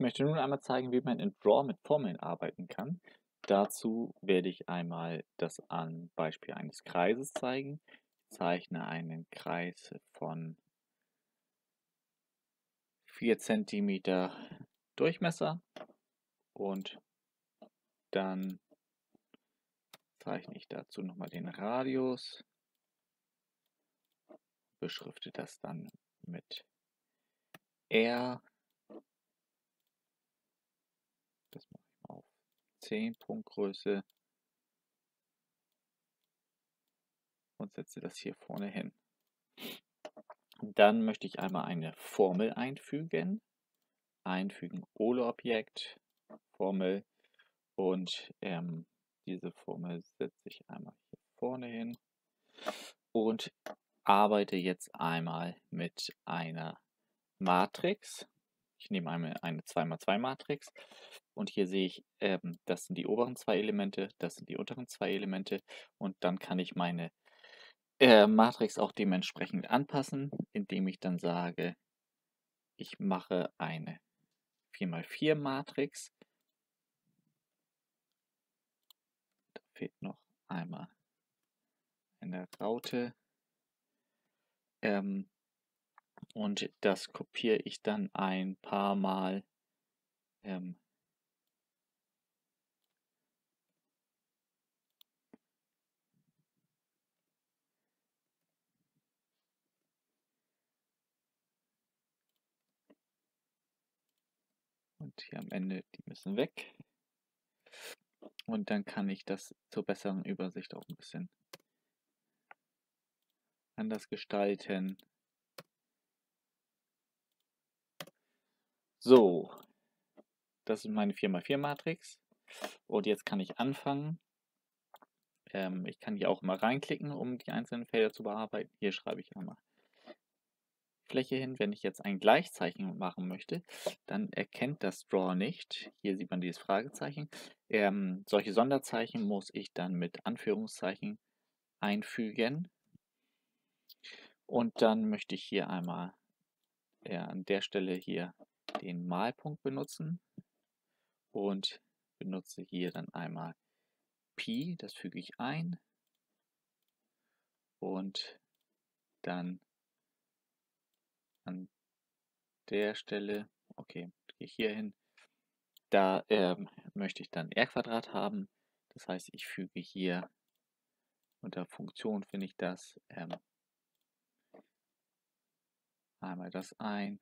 möchte nun einmal zeigen, wie man in Draw mit Formeln arbeiten kann. Dazu werde ich einmal das am Beispiel eines Kreises zeigen. Ich zeichne einen Kreis von 4 cm Durchmesser und dann zeichne ich dazu nochmal den Radius, beschrifte das dann mit R Das mache ich mal auf 10 Punktgröße und setze das hier vorne hin. Dann möchte ich einmal eine Formel einfügen. Einfügen Ole Objekt, Formel und ähm, diese Formel setze ich einmal hier vorne hin und arbeite jetzt einmal mit einer Matrix. Ich nehme einmal eine 2x2 Matrix und hier sehe ich, ähm, das sind die oberen zwei Elemente, das sind die unteren zwei Elemente und dann kann ich meine äh, Matrix auch dementsprechend anpassen, indem ich dann sage, ich mache eine 4x4 Matrix. Da fehlt noch einmal eine Raute. Ähm, und das kopiere ich dann ein paar Mal ähm, Und hier am Ende, die müssen weg. Und dann kann ich das zur besseren Übersicht auch ein bisschen anders gestalten. So, das ist meine 4x4 Matrix. Und jetzt kann ich anfangen. Ähm, ich kann hier auch mal reinklicken, um die einzelnen Felder zu bearbeiten. Hier schreibe ich einmal Fläche hin. Wenn ich jetzt ein Gleichzeichen machen möchte, dann erkennt das Draw nicht. Hier sieht man dieses Fragezeichen. Ähm, solche Sonderzeichen muss ich dann mit Anführungszeichen einfügen. Und dann möchte ich hier einmal ja, an der Stelle hier den Malpunkt benutzen und benutze hier dann einmal Pi, das füge ich ein und dann an der Stelle, okay, gehe ich hier hin, da ähm, möchte ich dann R Quadrat haben, das heißt ich füge hier unter Funktion finde ich das ähm, einmal das ein,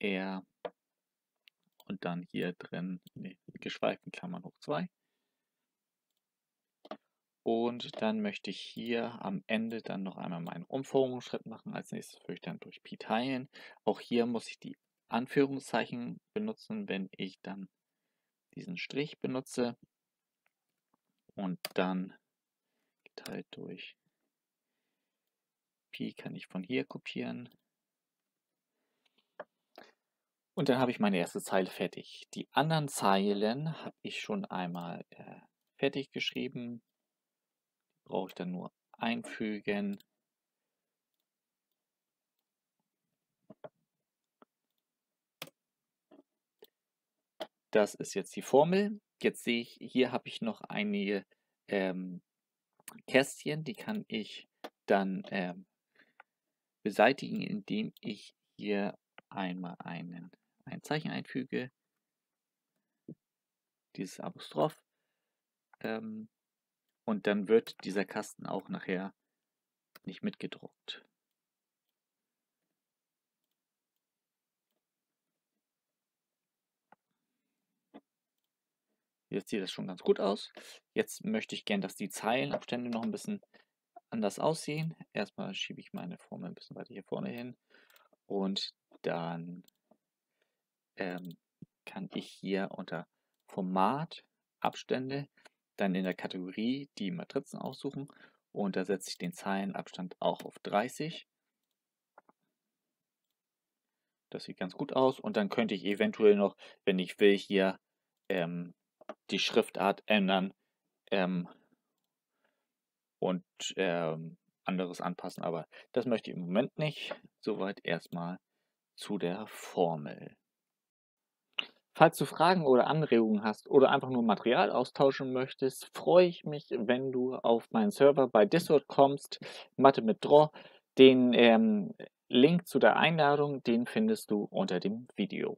R und dann hier drin in die geschweiften Klammern hoch 2. Und dann möchte ich hier am Ende dann noch einmal meinen Umformungsschritt machen. Als nächstes würde ich dann durch Pi teilen. Auch hier muss ich die Anführungszeichen benutzen, wenn ich dann diesen Strich benutze. Und dann geteilt durch Pi kann ich von hier kopieren. Und dann habe ich meine erste Zeile fertig. Die anderen Zeilen habe ich schon einmal äh, fertig geschrieben. Brauche ich dann nur einfügen. Das ist jetzt die Formel. Jetzt sehe ich, hier habe ich noch einige ähm, Kästchen, die kann ich dann ähm, beseitigen, indem ich hier einmal einen ein Zeichen einfüge, dieses Apostroph, ähm, und dann wird dieser Kasten auch nachher nicht mitgedruckt. Jetzt sieht das schon ganz gut aus. Jetzt möchte ich gern, dass die Zeilenabstände noch ein bisschen anders aussehen. Erstmal schiebe ich meine Formel ein bisschen weiter hier vorne hin und dann ähm, kann ich hier unter Format, Abstände, dann in der Kategorie die Matrizen aussuchen und da setze ich den Zeilenabstand auch auf 30. Das sieht ganz gut aus und dann könnte ich eventuell noch, wenn ich will, hier ähm, die Schriftart ändern ähm, und ähm, anderes anpassen, aber das möchte ich im Moment nicht. Soweit erstmal zu der Formel. Falls du Fragen oder Anregungen hast oder einfach nur Material austauschen möchtest, freue ich mich, wenn du auf meinen Server bei Discord kommst, Mathe mit Draw. Den ähm, Link zu der Einladung, den findest du unter dem Video.